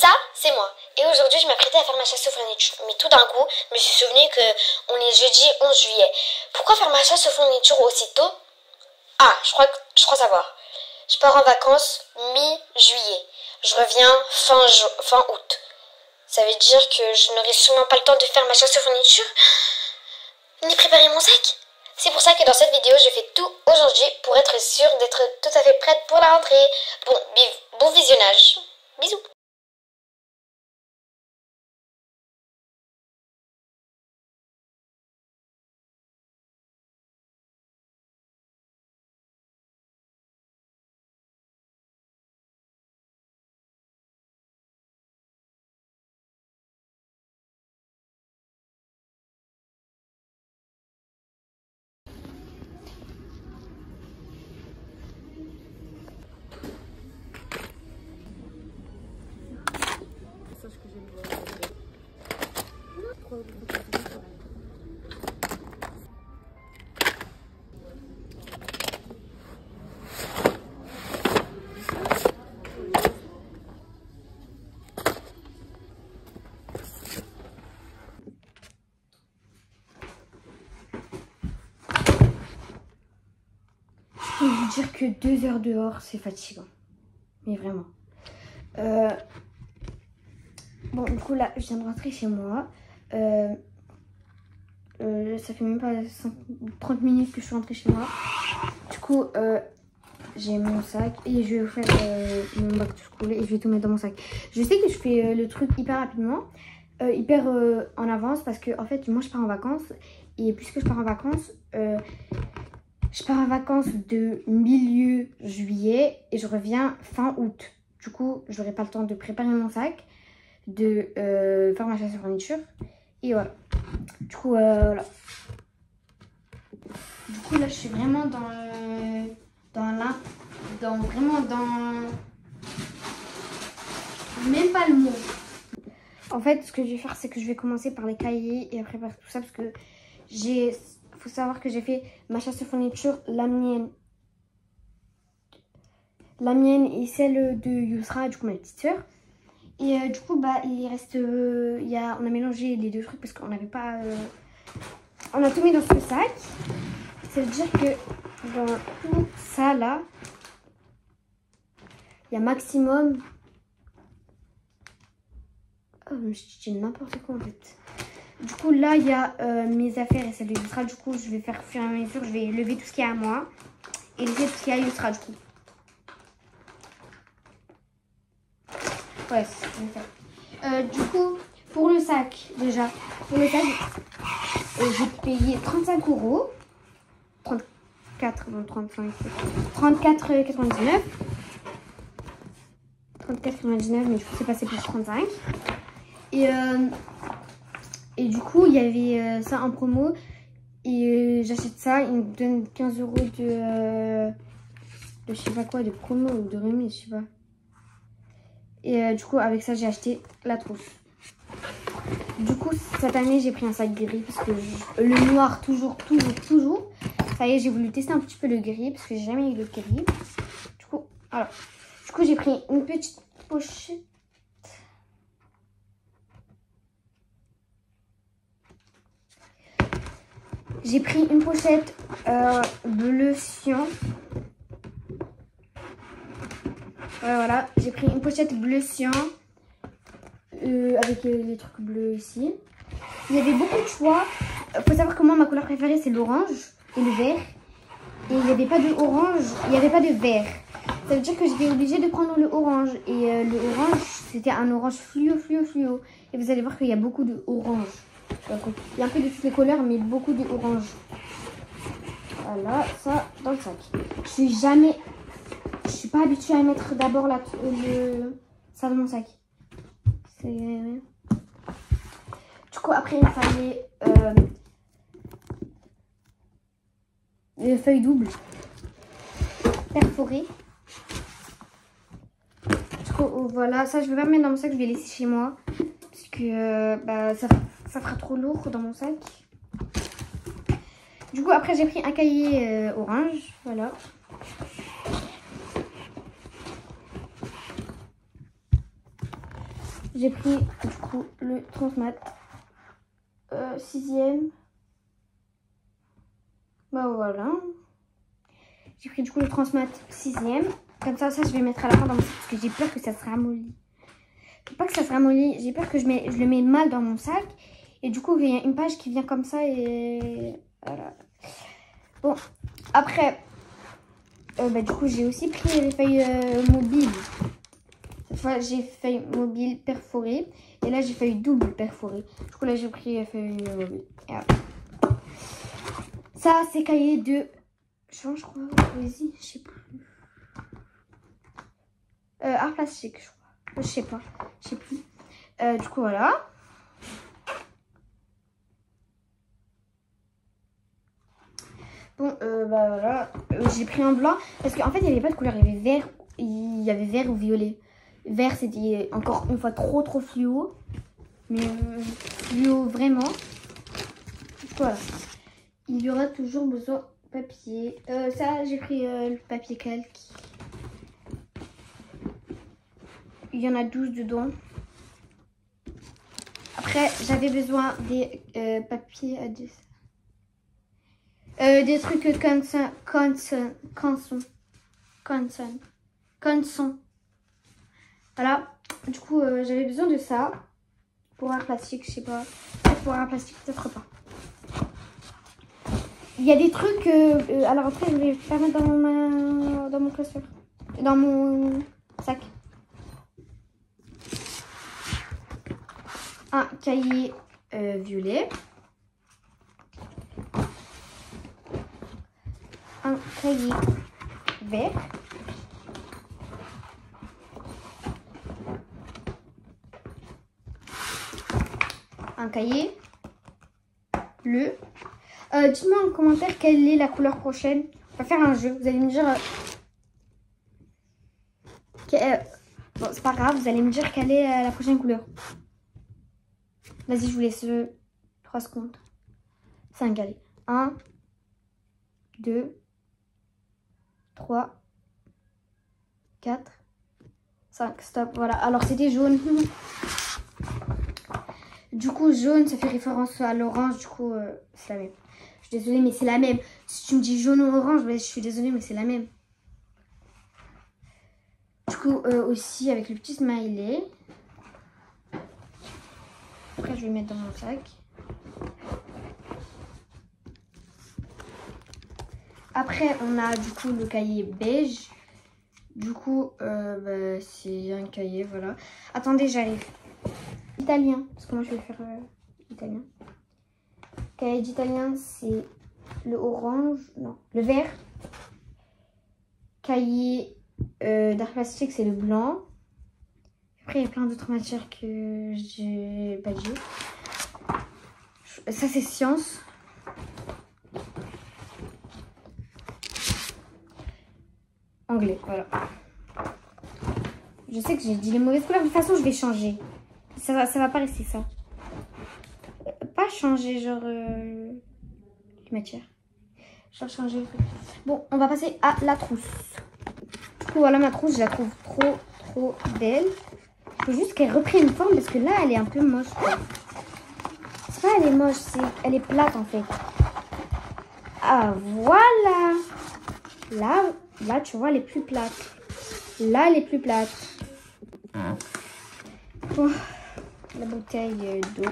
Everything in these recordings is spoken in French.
Ça, c'est moi. Et aujourd'hui, je m'apprêtais à faire ma chasse aux fournitures. Mais tout d'un coup, je me suis souvenu que on est jeudi 11 juillet. Pourquoi faire ma chasse aux fournitures aussitôt? Ah, je crois, je crois savoir. Je pars en vacances mi-juillet. Je reviens fin, fin août. Ça veut dire que je n'aurai sûrement pas le temps de faire ma chasse aux fournitures ni préparer mon sac. C'est pour ça que dans cette vidéo, je fais tout aujourd'hui pour être sûre d'être tout à fait prête pour la rentrée. Bon, bon visionnage. Bisous. Vous dire que deux heures dehors, c'est fatigant. Mais vraiment. Euh, bon, du coup, là, je viens de rentrer chez moi. Euh, euh, ça fait même pas 30 minutes que je suis rentrée chez moi. Du coup, j'ai mon sac et je vais faire mon bac de school et je vais tout mettre dans mon sac. Je sais que je fais le truc hyper rapidement, hyper en avance parce que en fait, moi je pars en vacances et puisque je pars en vacances, je pars en vacances de milieu juillet et je reviens fin août. Du coup, je n'aurai pas le temps de préparer mon sac, de euh, faire ma chasse à fourniture. Et voilà. Du coup, euh, voilà. Du coup, là, je suis vraiment dans, dans la... Dans, vraiment dans... Même pas le mot. En fait, ce que je vais faire, c'est que je vais commencer par les cahiers et après par tout ça parce que j'ai faut savoir que j'ai fait ma chasse aux fournitures, la mienne, la mienne et celle de Yusra, du coup ma petite soeur. Et euh, du coup, bah, il reste, euh, y a, on a mélangé les deux trucs parce qu'on n'avait pas, euh, on a tout mis dans ce sac. Ça veut dire que dans tout ça là, il y a maximum, oh, je dis n'importe quoi en fait. Du coup, là, il y a euh, mes affaires et celles de Yusra. Du coup, je vais faire fur et à mesure. Je vais lever tout ce qu'il y a à moi. Et lever tout ce qu'il y a à Yusra, du coup. Ouais, c'est. Euh, du coup, pour le sac, déjà. Pour le sac, euh, j'ai payé 35 euros. 34, non, 35. 34,99. 34,99, mais je pense que c'est passé plus 35. Et euh, et du coup, il y avait euh, ça en promo. Et euh, j'achète ça, il me donne 15 euros de, euh, de je sais pas quoi, de promo ou de remise, je sais pas. Et du coup, avec ça, j'ai acheté la trousse. Du coup, cette année, j'ai pris un sac gris parce que le noir, toujours, toujours, toujours. Ça y est, j'ai voulu tester un petit peu le gris parce que j'ai jamais eu le gris. Du coup, alors, du coup, j'ai pris une petite pochette J'ai pris une pochette euh, bleu cyan. voilà, j'ai pris une pochette bleu cyan euh, avec les trucs bleus ici. Il y avait beaucoup de choix. Faut savoir que moi, ma couleur préférée, c'est l'orange et le vert. Et il n'y avait pas de orange, il n'y avait pas de vert. Ça veut dire que j'étais obligée de prendre le orange. Et euh, le orange, c'était un orange fluo, fluo, fluo. Et vous allez voir qu'il y a beaucoup de orange. Il y a un peu de toutes les couleurs, mais beaucoup de orange. Voilà, ça dans le sac. Je suis jamais... Je suis pas habituée à mettre d'abord le... ça dans mon sac. Du coup, après, il fallait... Euh, les feuilles doubles perforées. Du coup, voilà, ça je vais pas mettre dans mon sac, je vais laisser chez moi. Que euh, bah, ça ça fera trop lourd dans mon sac. Du coup, après, j'ai pris un cahier euh, orange. Voilà. j'ai pris du coup le transmat euh, sixième. Bah voilà. J'ai pris du coup le transmat sixième. Comme ça, ça je vais mettre à la fin dans mon sac parce que j'ai peur que ça se ramollit. Pas que ça se ramollit, j'ai peur que je, mets, je le mets mal dans mon sac. Et du coup, il y a une page qui vient comme ça et voilà. Bon, après, euh, bah, du coup, j'ai aussi pris les feuilles euh, mobiles. Cette fois, j'ai feuilles mobiles perforées. Et là, j'ai feuilles double perforées. Du coup, là, j'ai pris les feuilles mobiles. Ça, c'est cahier de... Je crois, poésie, je sais plus. Euh, art plastique, je crois. Je sais pas, je sais plus. Euh, du coup, voilà. Bon, euh, bah voilà. Euh, j'ai pris un blanc parce qu'en fait, il n'y avait pas de couleur. Il y avait vert, il y avait vert ou violet. Vert, c'était encore une fois trop, trop fluo. Mais euh, fluo vraiment. Voilà. Il y aura toujours besoin de papier. ça, j'ai pris le papier calque. Il y en a 12 dedans. Après, j'avais besoin des papiers à dessin. Euh, des trucs canson, canson, canson, canson. Voilà. Du coup, euh, j'avais besoin de ça. Pour un plastique, je sais pas. Pour un plastique, peut-être pas. Il y a des trucs. Euh, alors après, je vais faire mettre dans mon, dans mon classeur. Dans mon sac. Un cahier violet. un cahier vert. Un cahier bleu. Euh, Dites-moi en commentaire quelle est la couleur prochaine. On va faire un jeu. Vous allez me dire... Euh, bon, c'est pas grave. Vous allez me dire quelle est euh, la prochaine couleur. Vas-y, je vous laisse 3 secondes. 5, allez. 1, 2, 3, 4, 5. Stop. Voilà. Alors, c'était jaune. du coup, jaune, ça fait référence à l'orange. Du coup, euh, c'est la même. Je suis désolée, mais c'est la même. Si tu me dis jaune ou orange, je suis désolée, mais c'est la même. Du coup, euh, aussi avec le petit smiley. Après, je vais mettre dans mon sac. Après, on a du coup le cahier beige. Du coup, euh, bah, c'est un cahier, voilà. Attendez, j'arrive. Italien, parce que moi je vais faire euh, italien. Cahier d'italien, c'est le orange, non, le vert. Cahier euh, d'art plastique, c'est le blanc. Après, il y a plein d'autres matières que j'ai pas. Ça, c'est science. anglais. Voilà. Je sais que j'ai dit les mauvaises couleurs. De toute façon, je vais changer. Ça va, ça va pas rester ça. Pas changer, genre... Euh, les matières. Genre changer. Bon, on va passer à la trousse. Voilà ma trousse. Je la trouve trop, trop belle. Il faut juste qu'elle reprenne forme parce que là, elle est un peu moche. C'est pas elle est moche, c'est elle est plate en fait. Ah, voilà. Là, Là, tu vois, elle est plus plate. Là, elle est plus plate. Oh, la bouteille d'eau.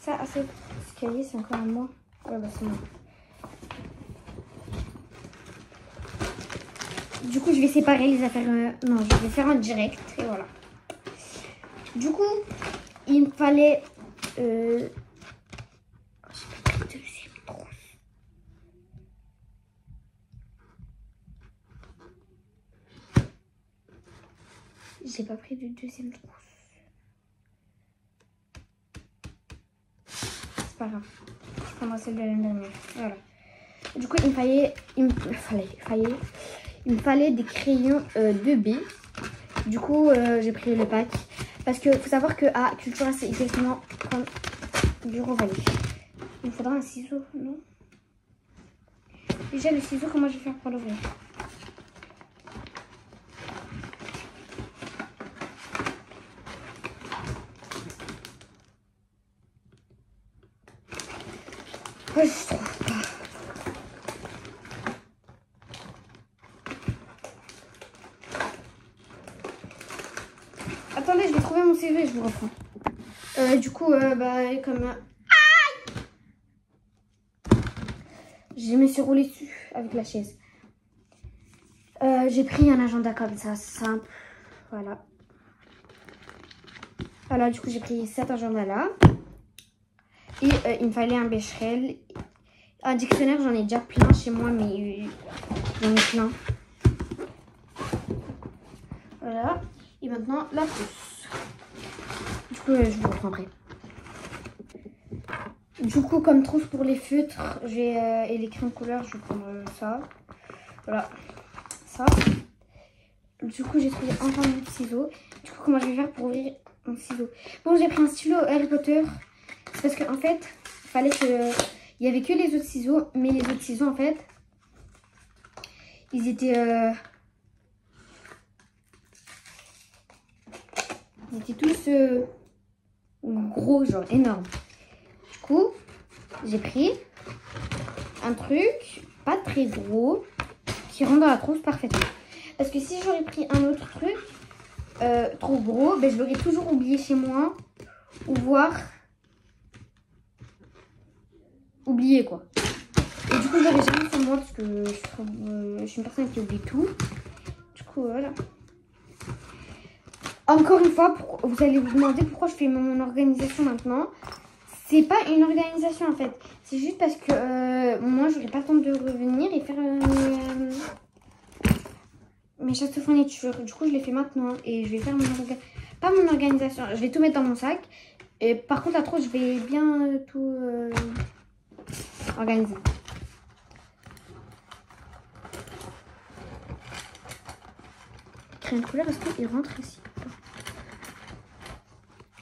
Ça, c'est ce cahier, c'est encore à moi. Ouais, bah, c'est moi. Du coup, je vais séparer les affaires. Euh, non, je vais faire un direct. Et voilà. Du coup, il me fallait euh, J'ai pas pris de deuxième trousse. C'est pas grave. Je prendrai celle de l'année dernière. Voilà. Du coup, il me fallait, il me fallait, fallait, il me fallait des crayons euh, 2B. Du coup, euh, j'ai pris le pack. Parce que faut savoir que à Cultura, c'est exactement comme du Rovalet. Il me faudra un ciseau, non? Déjà, le ciseau, comment je vais faire pour l'ouvrir? Oh, je trouve pas. Je vous reprends. Euh, du coup, euh, bah, comme... Aïe Je me suis roulée dessus avec la chaise. Euh, j'ai pris un agenda comme ça, simple. Voilà. Voilà, du coup, j'ai pris cet agenda-là. Et euh, il me fallait un bécherel. Un dictionnaire, j'en ai déjà plein chez moi, mais euh, j'en ai plein. Voilà. Et maintenant, la pousse. Je vous reprendrai. Du coup, comme trousse pour les feutres je vais, euh, et les crayons de couleur, je vais prendre euh, ça. Voilà. Ça. Du coup, j'ai trouvé enfin mon ciseau. Du coup, comment je vais faire pour ouvrir mon ciseau? Bon, j'ai pris un stylo Harry Potter. C'est parce qu'en en fait, il fallait que... Il n'y avait que les autres ciseaux. Mais les autres ciseaux, en fait, ils étaient... euh, Ils étaient tous euh, gros, genre énormes. Du coup, j'ai pris un truc pas très gros qui rentre dans la trousse parfaitement. Parce que si j'aurais pris un autre truc euh, trop gros, ben, je l'aurais toujours oublié chez moi. Ou voir oublié quoi. Et du coup, j'aurais jamais fait moi parce que euh, je suis une personne qui oublie tout. Du coup, voilà. Encore une fois, vous allez vous demander pourquoi je fais mon organisation maintenant. C'est pas une organisation en fait. C'est juste parce que euh, moi, j'aurais pas le temps de revenir et faire euh, mes, mes châteaux fournitures. Du coup, je les fais maintenant et je vais faire mon orga- pas mon organisation. Je vais tout mettre dans mon sac. Et par contre, la trousse, je vais bien euh, tout euh, organiser. De couleur, est-ce qu'il rentre ici?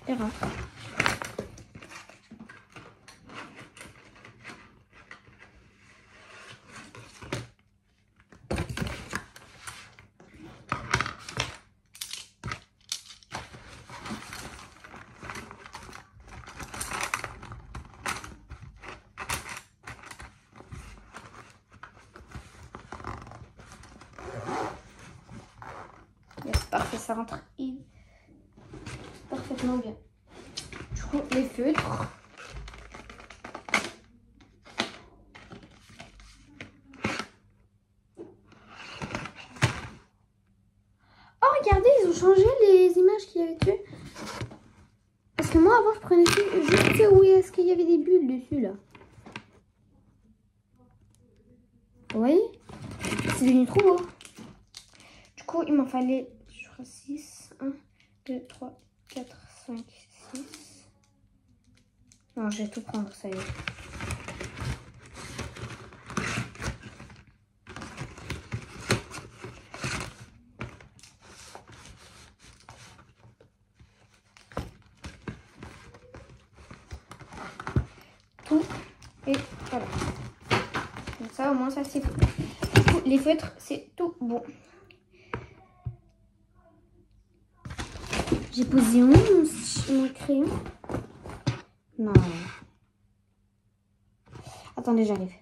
Rentre. Yes, parfait, ça rentre les feutres. Oh, regardez, ils ont changé les images qu'il y avait dessus. Parce que moi, avant, je prenais ju- juste où est-ce qu'il y avait des bulles dessus, là. Voyez? C'est devenu trop beau. Du coup, il m'en fallait, je crois, 6. 1, 2, 3, 4, 5, 6. Non, je vais tout prendre, ça y est. Tout. Et voilà. Comme ça, au moins, ça c'est tout. Les feutres, c'est tout bon. J'ai posé mon crayon Non. Attendez, j'arrive.